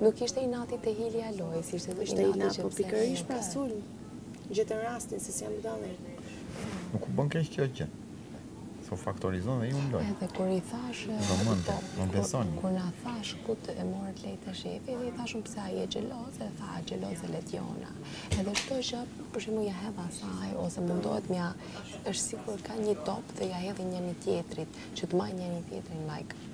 Nuk ishte Inati te hilja lojës, ishte dhe ishte Inati që po pikërisht pra sulm, gjithë rastin, se si jam bëta me. Nuk e bën keq kjo gjë. Se faktorizon dhe ai në lojë. Edhe kur i thashë... Në mendje, më besoni. Kur më tha shko ta marrësh lejet te shefi, edhe i thashë pse a je xheloze, edhe tha xheloze e Ledjonës. Edhe shtoj që, për shembull ia hedh asaj, ose mundohet t'ia, është sikur ka një top dhe ia hedhin njëri-tjetrit, që të mbajnë njëri-tjetrin, like,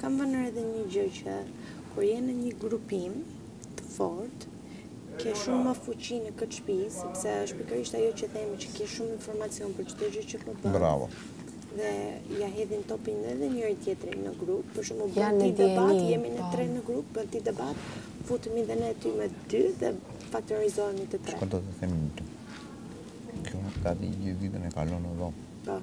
Kam vënë re edhe një gjë që kur je në një grupim të fortë, ke shumë më fuqi në këtë shtëpi, sepse është pikërisht ajo që themi që ke shumë informacion për çdo gjë që po bën. Bravo. Dhe ia hedhin topin edhe njëri-tjetrit në grup, për shembull bën ti debat, jemi në po. tre në grup, bën ti debat, futemi dhe ne aty me ty dhe faktorizohemi të tre. Çfarë do të themi në ty? Kjo ka gjithë ditën e kalon në dhomë. Po.